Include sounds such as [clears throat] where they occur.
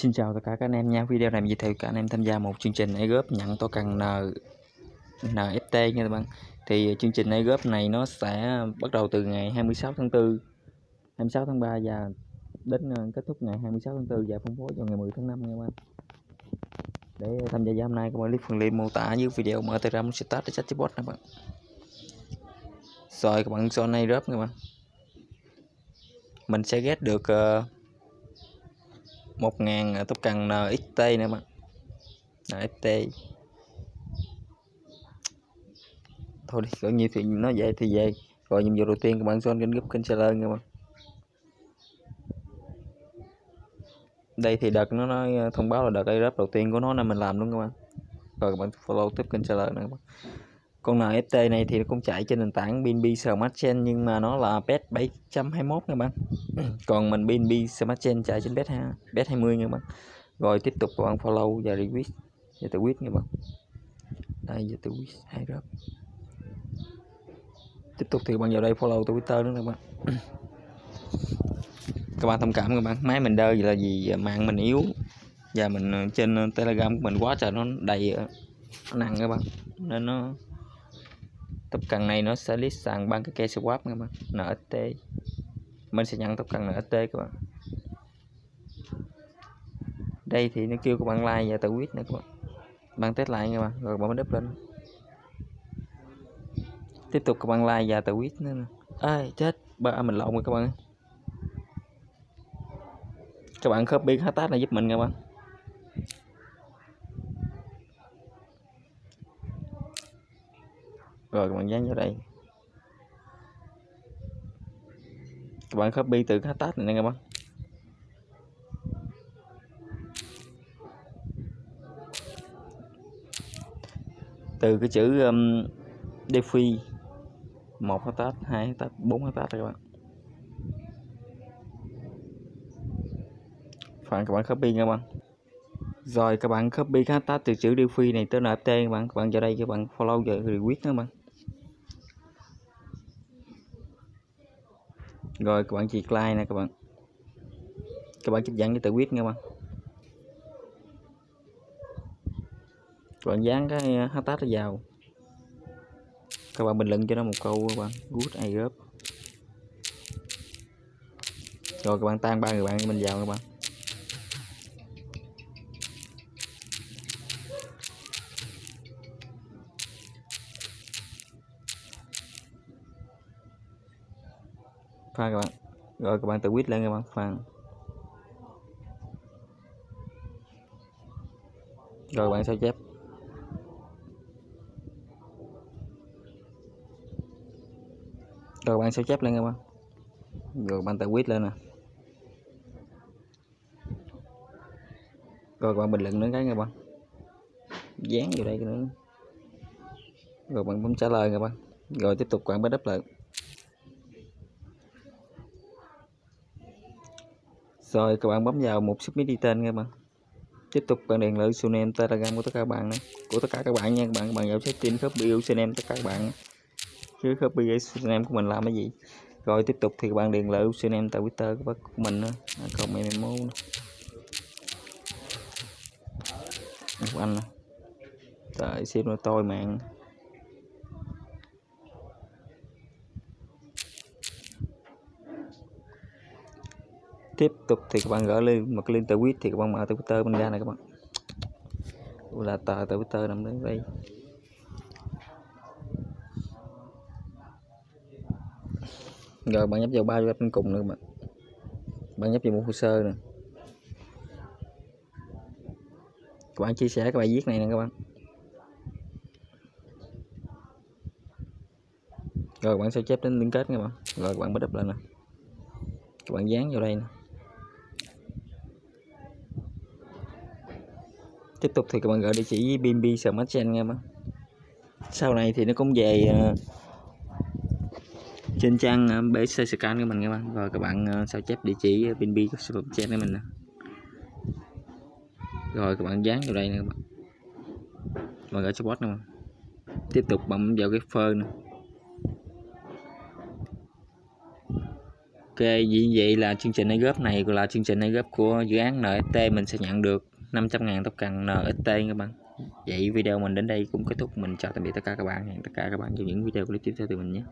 Xin chào tất cả các anh em nha. Video này mình giới thiệu các anh em tham gia một chương trình airdrop nhận token N NFT nha các bạn. Thì chương trình airdrop này nó sẽ bắt đầu từ ngày 26 tháng 4, 26 tháng 3 và đến ờ, kết thúc ngày 26 tháng 4 và phân phối vào ngày 10 tháng 5 nha các bạn. Để tham gia hôm nay các bạn click phần link mô tả dưới video mở Telegram start để chatbot các bạn. Rồi các bạn cho airdrop các bạn. Mình sẽ get được uh, 1000 à, cần NXT nữa bạn. NXT thôi đi, có nhiêu thì nó vậy thì vậy rồi nhiệm vụ đầu tiên các bạn join kênh group kênh seller nha bạn. Đây thì đợt nó nói ờ, thông báo là đợt airdrop đầu tiên của nó là mình làm đúng không các bạn. Rồi các bạn follow tiếp kênh seller nữa các bạn con NFT này thì nó cũng chạy trên nền tảng BNB Smart Chain, nhưng mà nó là PET 7.21 các bạn. [clears throat] Còn mình BNB Smart Chain chạy trên PET PET 20 nha các bạn. Rồi tiếp tục các bạn follow và retweet và tweet nha các bạn. Đây, và quyết hai rớp tiếp tục thì các bạn vào đây follow Twitter nữa các bạn. [clears throat] Các bạn thông cảm các bạn. Máy mình đơ là gì? Mạng mình yếu. Và mình ờ, trên ờ, telegram của mình quá trời nó đầy ờ, nó nặng các bạn. Nên nó tập cần này nó sẽ list sàn bằng cái cây swap các bạn. NXT mình sẽ nhận tập cần NXT các bạn. Đây thì nó kêu các bạn like và tự quyết nữa các bạn. Bạn test lại nha bạn, rồi bạn đúp lên. Tiếp tục các bạn like và tự quyết nữa ai, chết. Ba, mình lộn rồi các bạn các bạn copy hashtag này giúp mình nha bạn. Rồi các bạn dán vào đây. Các bạn copy từ cái tag này nha các bạn. Từ cái chữ um, defi một hashtag hai hashtag bốn hashtag các bạn. Phần các bạn copy nha các bạn. Rồi các bạn copy cái hashtag từ chữ defi này tới NFT các bạn. Các bạn vào đây các bạn follow và request nha các bạn. Rồi, các bạn chỉ like nè, các bạn. Các bạn chích dẫn cho tự quyết nha các bạn. Các bạn dán cái ờ, hashtag vào. Các bạn bình luận cho nó một câu các bạn. Good airdrop rồi, các bạn tan ba người bạn mình vào các bạn. Pha các bạn. Rồi, các bạn tự quyết lên các bạn. Pha rồi, các bạn sao chép? Rồi, các bạn sao chép lên các bạn? Rồi, các bạn tự quyết lên nè. Rồi, các bạn bình luận nữa cái các bạn. Dán vào đây nữa. Rồi bạn bấm trả lời các bạn. Rồi, tiếp tục bạn bấm đáp lại. Rồi các bạn bấm vào một submit đi tên các bạn. Tiếp tục bạn điền lại username telegram của tất cả các bạn này của tất cả các bạn nha các bạn. Các bạn vào setting copy username tất cả các bạn chứ copy username của mình làm cái gì? Rồi tiếp tục thì các bạn điền lại username tại twitter của mình nữa. À, còn nữa. anh tại xem nó tôi mạng. Tiếp tục thì các bạn gỡ lên một cái link tweet thì các bạn mở Twitter bên ra này các bạn. Là tờ Twitter nằm đến đây. Rồi, bạn nhấp vào ba bên cùng nữa bạn. Bạn nhấp vào một hồ sơ nè. Các bạn chia sẻ cái bài viết này nè các bạn. Rồi, bạn sao chép đến liên kết các bạn. Rồi, các bạn bắt đập lên nè. Các bạn dán vào đây nè. Tiếp tục thì các bạn gửi địa chỉ BNB Smart Chain nghe bạn. Sau này thì nó cũng về uh, trên trang uh, BC scan của mình các bạn. Rồi các bạn uh, sao chép địa chỉ BNB Smart Chain của mình nè. Rồi các bạn dán vào đây nè các bạn. Và gửi support nè tiếp tục bấm vào cái phơ nè. Vì vậy là chương trình góp này là chương trình góp của dự án NFT mình sẽ nhận được. 500 ngàn token NXT các bạn. Vậy video mình đến đây cũng kết thúc. Mình chào tạm biệt tất cả các bạn. Hẹn tất cả các bạn trong những video clip tiếp theo từ mình nhé.